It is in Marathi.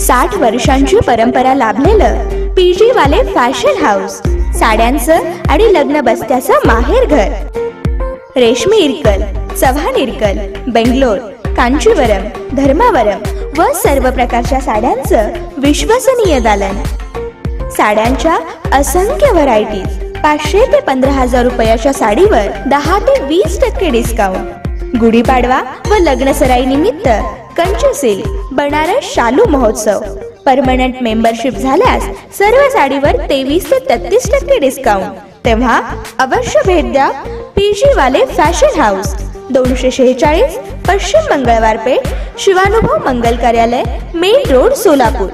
साठ वर्षांची परंपरा लाभलेलं पीजी वाले फॅशन हाऊस. साड्यांचं आणि लग्न बस्त्याचं माहेर घर. रेशमी इरकल चव्हाण इरकल बेंगलोर कांचीवरम धर्मावरम व सर्व प्रकारच्या साड्यांचं विश्वसनीय दालन. साड्यांच्या असंख्य व्हरायटीज पाचशे ते पंधरा हजार रुपयाच्या साडीवर दहा ते वीस टक्के डिस्काउंट गुढीपाडवा व लग्नसराई निमित्त कंचुसिल बनारस शालू महोत्सव. परमनंट मेंबरशिप झाल्यास सर्व साडीवर तेवीस ते तेहतीस टक्के डिस्काउंट तेव्हा अवश्य भेट द्या पीजी वाले फॅशन हाऊस दोनशे शेहेचाळीस पश्चिम मंगळवार पेठ शिवानुभव मंगल कार्यालय मेन रोड सोलापूर.